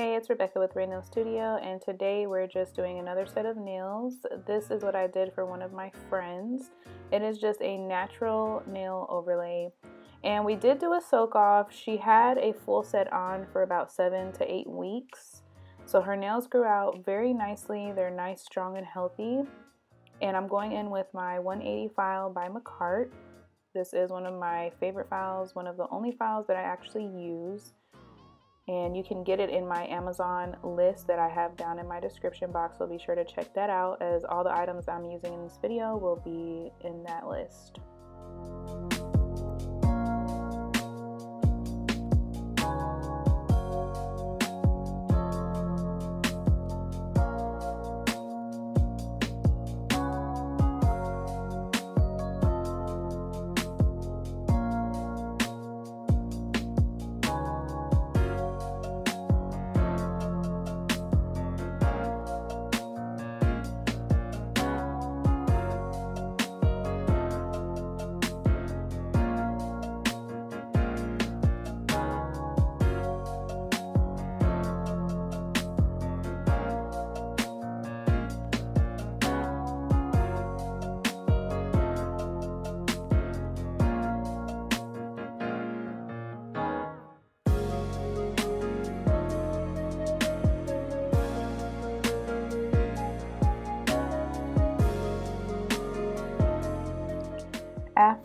Hey, it's Rebecca with Reign Nail Studio, and today we're just doing another set of nails. This is what I did for one of my friends. It is just a natural nail overlay, and we did do a soak off. She had a full set on for about seven to eight weeks, so her nails grew out very nicely. They're nice, strong, and healthy. And I'm going in with my 180 file by Makartt. This is one of my favorite files, one of the only files that I actually use and you can get it in my Amazon list that I have down in my description box so be sure to check that out as all the items I'm using in this video will be in that list.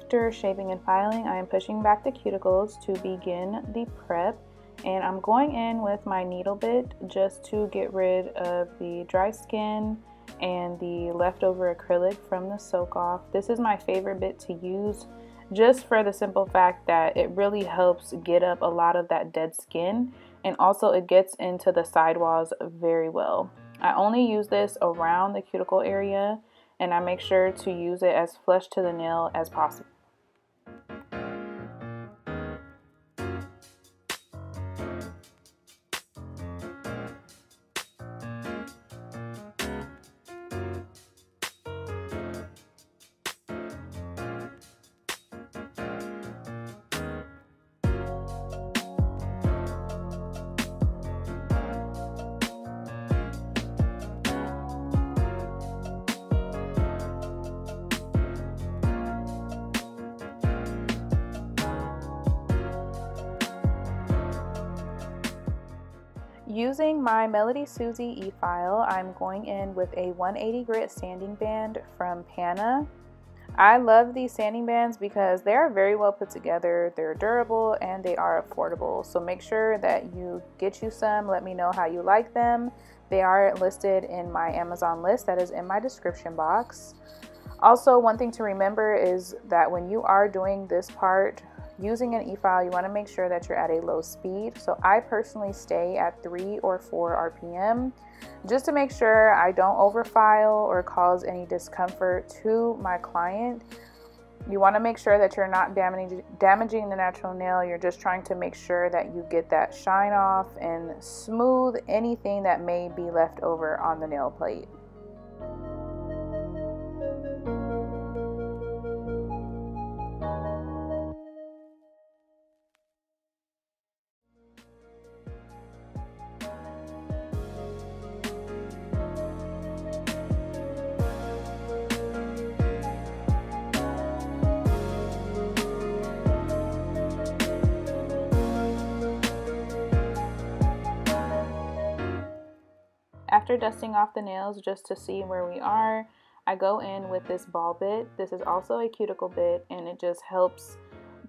After shaving and filing, I am pushing back the cuticles to begin the prep. And I'm going in with my needle bit just to get rid of the dry skin and the leftover acrylic from the soak off. This is my favorite bit to use just for the simple fact that it really helps get up a lot of that dead skin and also it gets into the sidewalls very well. I only use this around the cuticle area and I make sure to use it as flush to the nail as possible. Using my Melody Susie e-file, I'm going in with a 180 grit sanding band from Pana. I love these sanding bands because they are very well put together, they're durable, and they are affordable. So make sure that you get you some. Let me know how you like them. They are listed in my Amazon list that is in my description box. Also, one thing to remember is that when you are doing this part, using an e-file, you want to make sure that you're at a low speed. So I personally stay at 3 or 4 RPM just to make sure I don't overfile or cause any discomfort to my client. You want to make sure that you're not damaging, damaging the natural nail. You're just trying to make sure that you get that shine off and smooth anything that may be left over on the nail plate. After dusting off the nails just to see where we are, I go in with this ball bit. This is also a cuticle bit and it just helps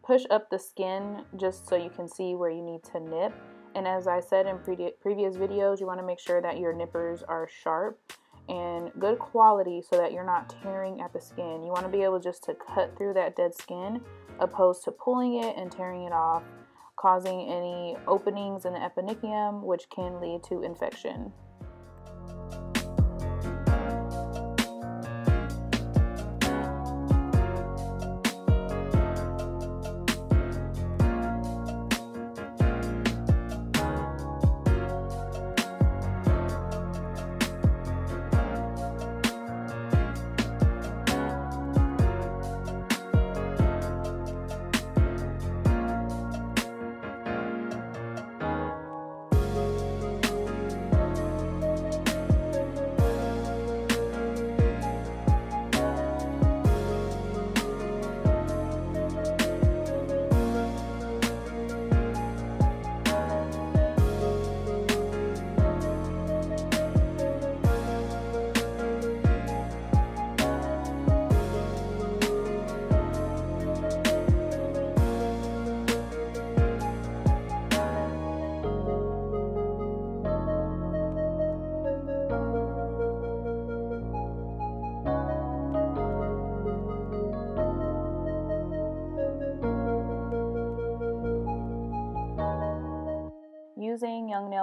push up the skin just so you can see where you need to nip. And as I said in pre previous videos, you want to make sure that your nippers are sharp and good quality so that you're not tearing at the skin. You want to be able just to cut through that dead skin opposed to pulling it and tearing it off, causing any openings in the eponychium, which can lead to infection.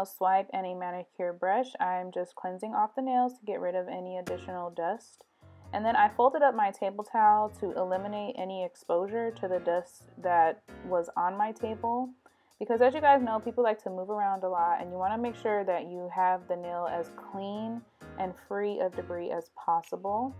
Nail swipe and a manicure brush, I'm just cleansing off the nails to get rid of any additional dust. And then I folded up my table towel to eliminate any exposure to the dust that was on my table. Because as you guys know, people like to move around a lot and you want to make sure that you have the nail as clean and free of debris as possible.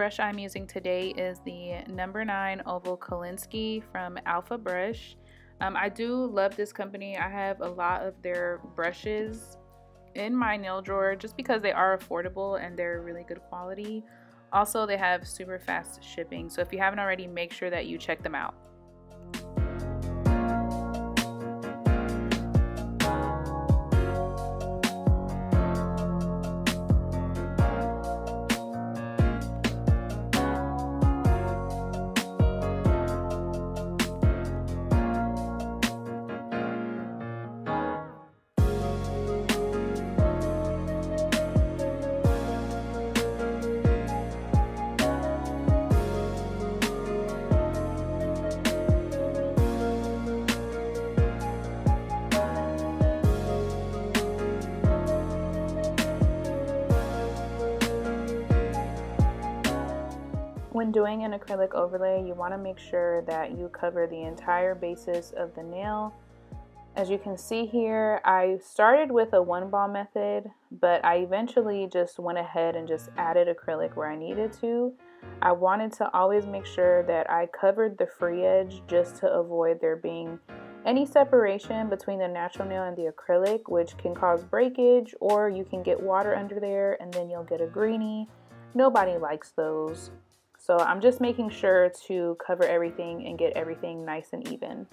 Brush I'm using today is the number 9 Oval Kolinsky from Alpha Brush. Um, I do love this company. I have a lot of their brushes in my nail drawer just because they are affordable and they're really good quality. Also, they have super fast shipping. So if you haven't already, make sure that you check them out. Doing an acrylic overlay, you want to make sure that you cover the entire basis of the nail. As you can see here, I started with a one ball method, but I eventually just went ahead and just added acrylic where I needed to. I wanted to always make sure that I covered the free edge just to avoid there being any separation between the natural nail and the acrylic, which can cause breakage, or you can get water under there and then you'll get a greenie. Nobody likes those. So I'm just making sure to cover everything and get everything nice and even.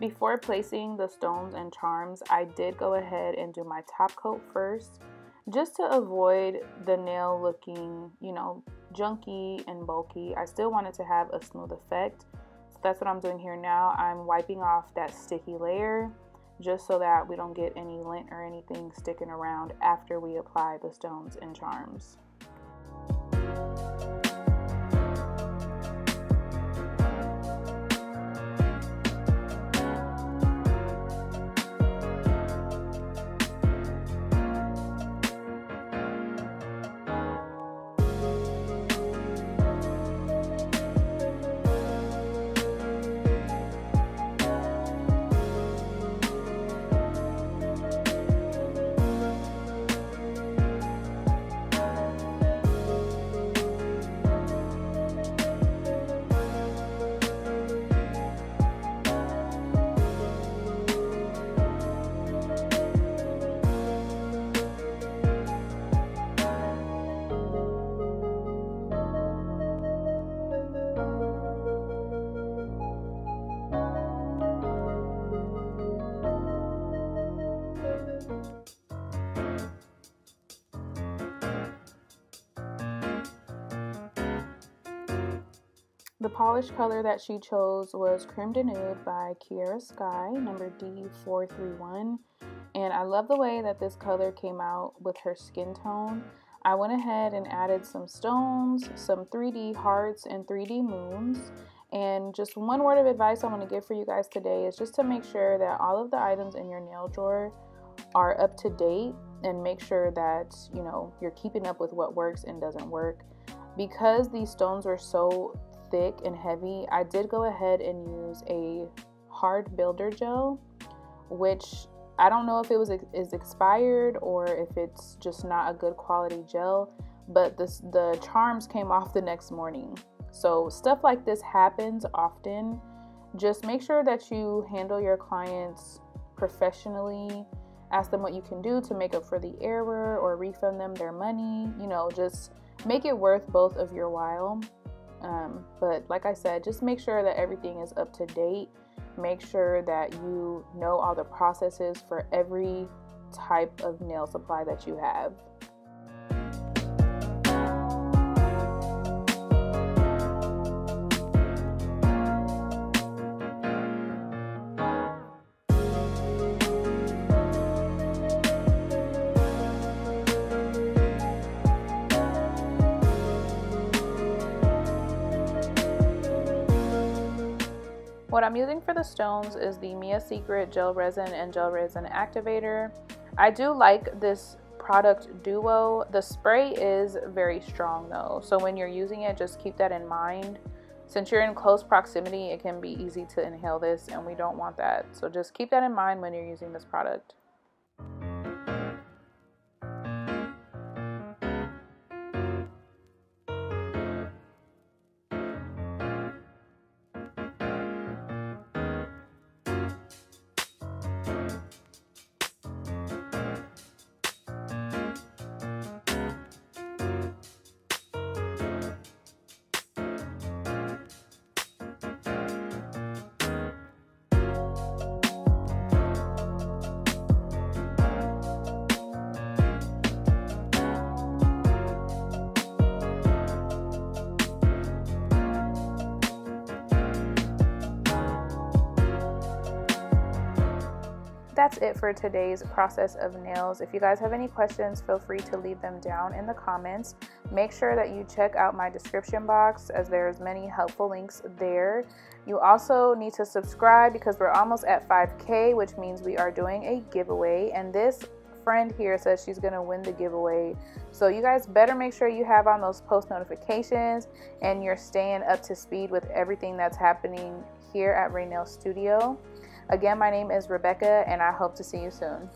Before placing the stones and charms, I did go ahead and do my top coat first just to avoid the nail looking, you know, junky and bulky. I still wanted to have a smooth effect. So that's what I'm doing here now. I'm wiping off that sticky layer just so that we don't get any lint or anything sticking around after we apply the stones and charms. The polish color that she chose was Creme de Nude by Kiara Sky, number D431. And I love the way that this color came out with her skin tone. I went ahead and added some stones, some 3D hearts, and 3D moons. And just one word of advice I want to give for you guys today is just to make sure that all of the items in your nail drawer are up to date and make sure that, you know, you're keeping up with what works and doesn't work. Because these stones were so thick and heavy, I did go ahead and use a hard builder gel, which I don't know if it was is expired or if it's just not a good quality gel, but this the charms came off the next morning. So stuff like this happens often. Just make sure that you handle your clients professionally. Ask them what you can do to make up for the error or refund them their money. You know, just make it worth both of your while. Um, but like I said, just make sure that everything is up to date. Make sure that you know all the processes for every type of nail supply that you have. What I'm using for the stones is the Mia Secret Gel Resin and Gel Resin Activator. I do like this product duo. The spray is very strong though, so when you're using it, just keep that in mind. Since you're in close proximity, it can be easy to inhale this and we don't want that. So just keep that in mind when you're using this product. That's it for today's process of nails. If you guys have any questions, feel free to leave them down in the comments. Make sure that you check out my description box as there's many helpful links there. You also need to subscribe because we're almost at 5k, which means we are doing a giveaway and this friend here says she's going to win the giveaway. So you guys better make sure you have on those post notifications and you're staying up to speed with everything that's happening here at Reign Nail Studio. Again, my name is Rebecca, and I hope to see you soon.